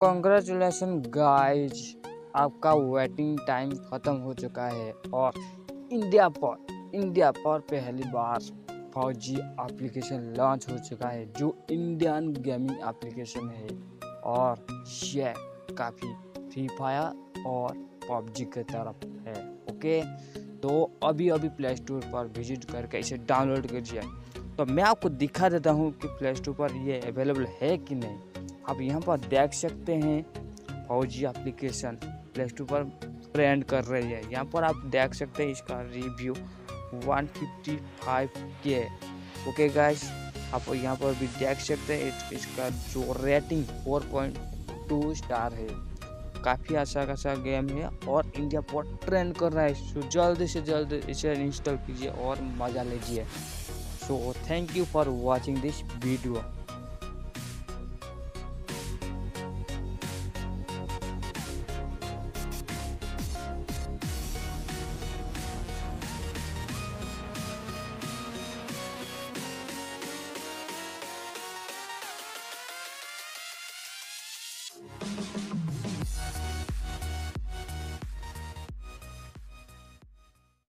Congratulation guys आपका waiting time ख़त्म हो चुका है और इंडिया पर इंडिया पर पहली बार फौजी एप्लीकेशन लॉन्च हो चुका है, जो इंडियन गेमिंग एप्लीकेशन है। और ये काफ़ी फ्री फायर और पबजी की तरफ़ है ओके तो अभी अभी प्ले स्टोर पर विज़िट करके इसे डाउनलोड कीजिए। तो मैं आपको दिखा देता हूँ कि प्ले स्टोर पर ये अवेलेबल है कि नहीं। आप यहाँ पर देख सकते हैं, फौजी एप्लीकेशन प्ले स्टोर पर ट्रेंड कर रही है। यहाँ पर आप देख सकते हैं इसका रिव्यू 155 के ओके गाइस आप यहाँ पर भी देख सकते हैं इसका जो रेटिंग 4.2 स्टार है। काफ़ी अच्छा खासा गेम है और इंडिया पर ट्रेंड कर रहा है। सो जल्द से जल्द इसे इंस्टॉल कीजिए और मज़ा लीजिए। So thank you for watching this video